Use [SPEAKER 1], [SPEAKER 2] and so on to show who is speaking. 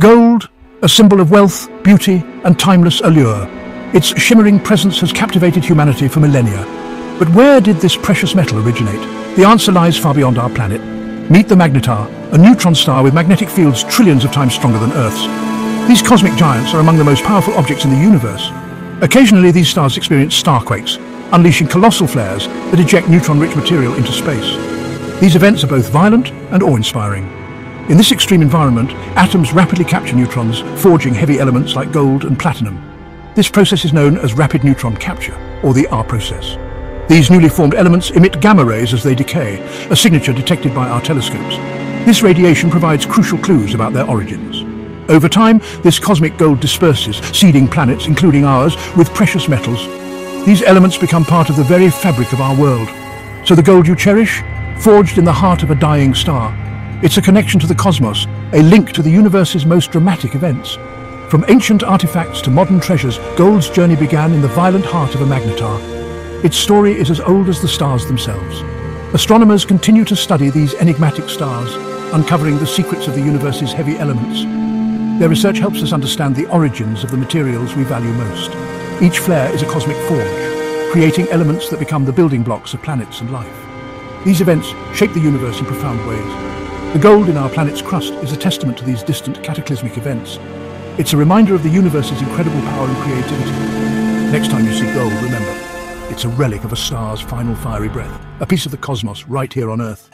[SPEAKER 1] Gold, a symbol of wealth, beauty, and timeless allure. Its shimmering presence has captivated humanity for millennia. But where did this precious metal originate? The answer lies far beyond our planet. Meet the Magnetar, a neutron star with magnetic fields trillions of times stronger than Earth's. These cosmic giants are among the most powerful objects in the universe. Occasionally, these stars experience starquakes, unleashing colossal flares that eject neutron-rich material into space. These events are both violent and awe-inspiring. In this extreme environment, atoms rapidly capture neutrons, forging heavy elements like gold and platinum. This process is known as rapid neutron capture, or the R process. These newly formed elements emit gamma rays as they decay, a signature detected by our telescopes. This radiation provides crucial clues about their origins. Over time, this cosmic gold disperses, seeding planets, including ours, with precious metals. These elements become part of the very fabric of our world. So the gold you cherish, forged in the heart of a dying star, it's a connection to the cosmos, a link to the universe's most dramatic events. From ancient artifacts to modern treasures, gold's journey began in the violent heart of a magnetar. Its story is as old as the stars themselves. Astronomers continue to study these enigmatic stars, uncovering the secrets of the universe's heavy elements. Their research helps us understand the origins of the materials we value most. Each flare is a cosmic forge, creating elements that become the building blocks of planets and life. These events shape the universe in profound ways, the gold in our planet's crust is a testament to these distant cataclysmic events. It's a reminder of the universe's incredible power and creativity. Next time you see gold, remember, it's a relic of a star's final fiery breath, a piece of the cosmos right here on Earth.